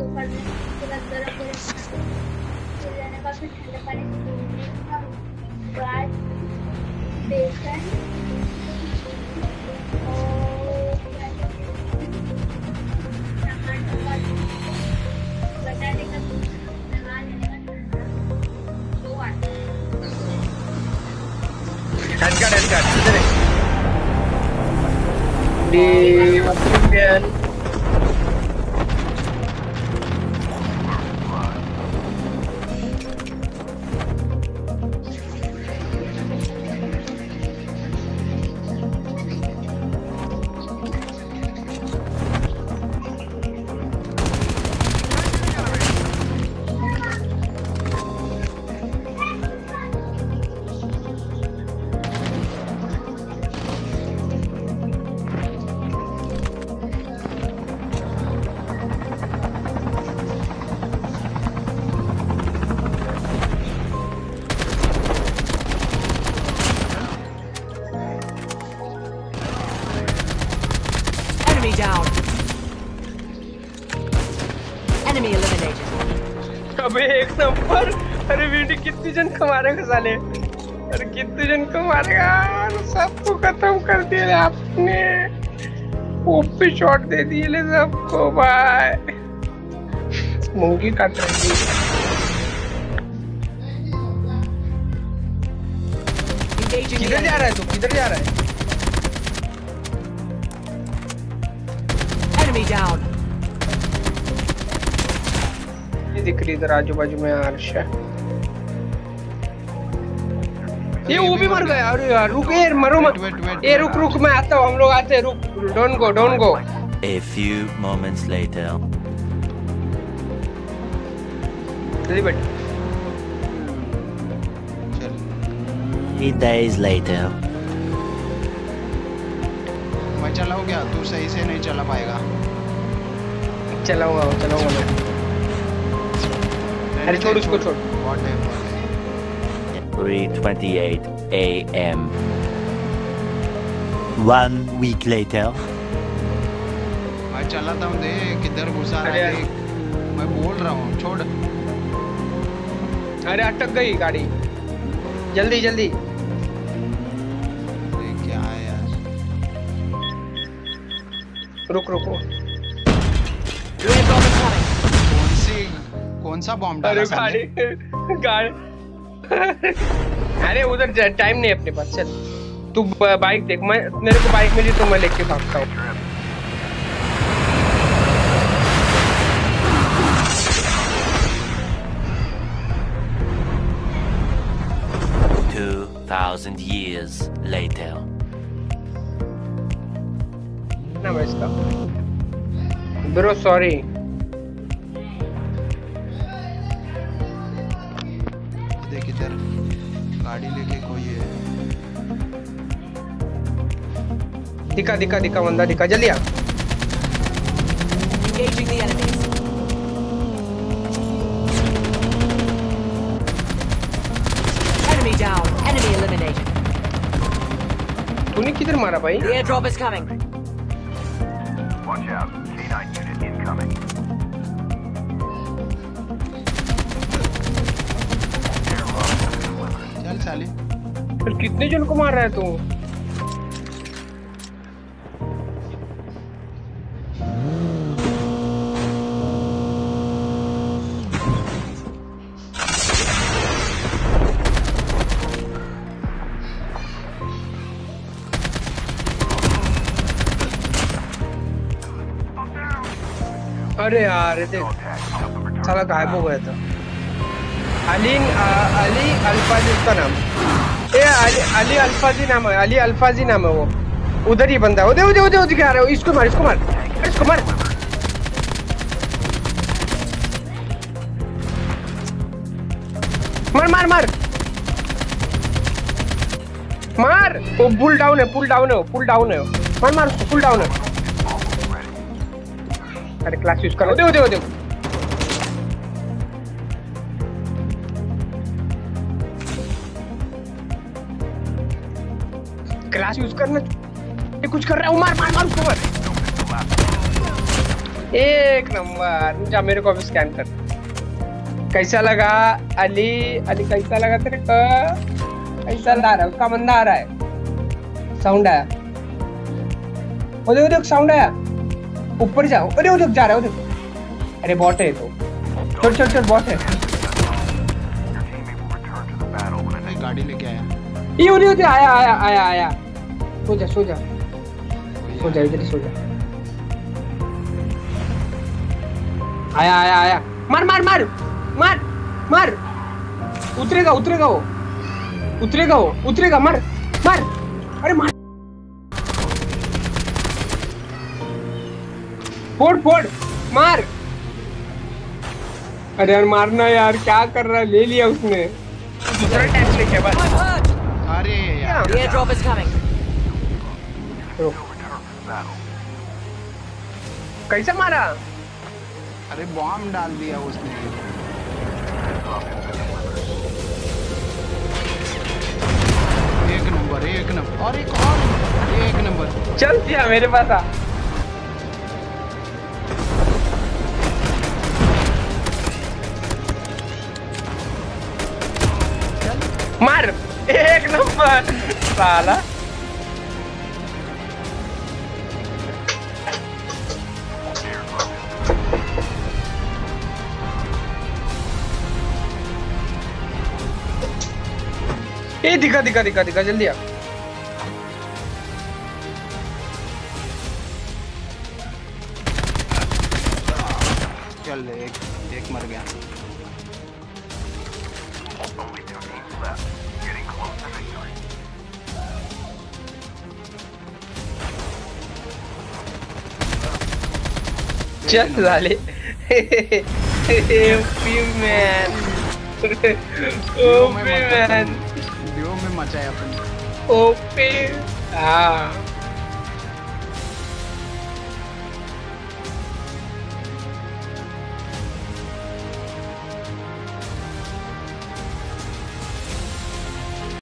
तो करने के बाद गरम गरम रहने का फिर ठंडे पानी से धोने का बाद बेसन टमाटर का बताने का लगा लेने का दो आटे हेडकार्ड हेडकार्ड किधर है di down. Enemy eliminated. अबे एक नंबर। अरे वीडियो कितने जन को मारेगा साले? अरे कितने जन को मारेगा? सबको खत्म कर दिया आपने। ओपी शॉट दे दिए ले सबको भाई मूँगी काट रही किधर जा रहा है तू? किधर जा रहा है? Enemy down. ये दिख रही इधर आजू बाजू में आर्श है ये वो भी मर गया। अरे यार रुक ये मरो मत। ये रुक रुक मैं आता हूँ हम लोग आते हैं रुक don't go don't go A few moments later. जल्दी बैठ। चल। Three days later. मैं चलाऊँ क्या? तू सही से नहीं चला पाएगा। चलाऊँगा चलाऊँगा मैं। अरे छोड़ उसको छोड़। What है, what है? 3:28 a.m. One week later. मैं चलाता हूँ दे किधर घुसा रहा है मैं बोल रहा हूँ छोड़। अरे अटक गई गाड़ी। जल्दी जल्दी। अरे क्या है यार। रुक रुक। कौन सी कौन सा बॉम्ब डाला गाड़ी गाड़ी। अरे उधर टाइम नहीं अपने पास चल। तू बाइक देख मैं मेरे को बाइक मिली तो मैं लेके भागता हूँ। thousand years later. मैं इसका ब्रो सॉरी देख इधर गाड़ी लेके कोई है दिखा दिखा दिखा बंदा दिखा जल्दी आ Engaging the enemies. Enemy down. Enemy eliminated. तूने किधर मारा भाई The airdrop is coming. Watch out. K9 unit incoming. चल साले फिर कितने जन को मार रहा है तू अरे यार देख साला गायब हो गया था। अली अली अल्फाजी उसका नाम। ए, अली अली अल्फाजी नाम है, अली अल्फाजी नाम है वो। उधर ही बंदा है। उधर उधर उधर उधर क्या रहा है? इसको मार इसको मार इसको मार। मार मार मार। मार। वो पुल डाउन है पुल डाउन है पुल डाउन है। मार मार पुल डाउन है। अरे क्लास यूज़ करो। देखो देखो देखो। क्लास यूज़ करना ये कुछ कर रहा है? मार मार मार उसको एक नंबर। जा, मेरे को अभी स्कैन कर। कैसा लगा? अली अली कैसा लगा तेरे को? कैसा आ रहा है, उसका बंदा आ रहा है। साउंड आया। उधर साउंड आया। ऊपर जाओ। अरे उधर जा रहा है उधर। अरे बॉट है तो। चल चल चल बॉट है। गाड़ी लेके आया। ये उधर उधर आया आया आया आया। सो जा सो जा। सो जा इधर ही सो जा। आया आया आया। मार मार मार। मार मार। उतरेगा उतरेगा वो। उतरेगा वो उतरेगा मार मार। अरे मार। फोड़ फोड़ मार। अरे यार मारना यार क्या कर रहा है? ले लिया उसने। दूसरा टैक्स लेके बस अरे यार। The airdrop is coming. कैसे मारा? अरे बॉम्ब डाल दिया उसने। एक नंबर एक नंबर। और एक और एक नंबर। चल दिया मेरे पास आ। मार। एक नंबर। साला। ए, दिखा दिखा दिखा दिखा, जल्दी आ। चल, एक एक मर गया। चल साले OP man OP man video में मचाया अपन ओपी हाँ